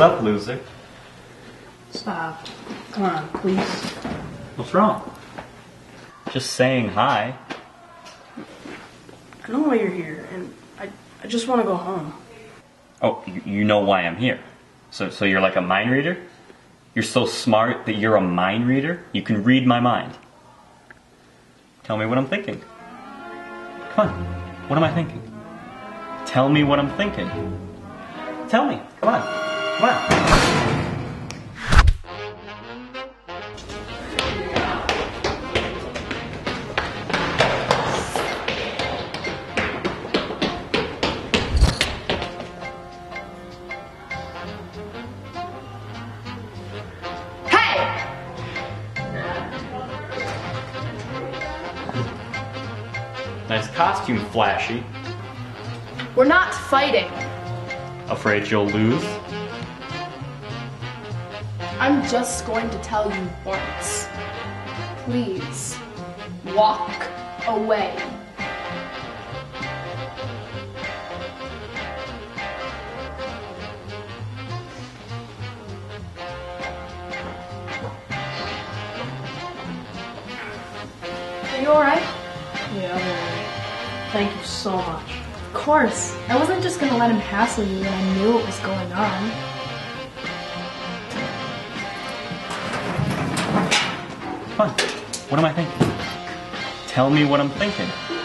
What's up, loser? Stop. Come on, please. What's wrong? Just saying hi. I know why you're here, and I, I just want to go home. Oh, you, you know why I'm here. So, so you're like a mind reader? You're so smart that you're a mind reader? You can read my mind. Tell me what I'm thinking. Come on. What am I thinking? Tell me what I'm thinking. Tell me. Come on. Come on. Hey! Nice costume, Flashy. We're not fighting. Afraid you'll lose? I'm just going to tell you once. Please, walk away. Are you alright? Yeah, I'm alright. Thank you so much. Of course. I wasn't just gonna let him hassle you when I knew what was going on. On. What am I thinking? Tell me what I'm thinking.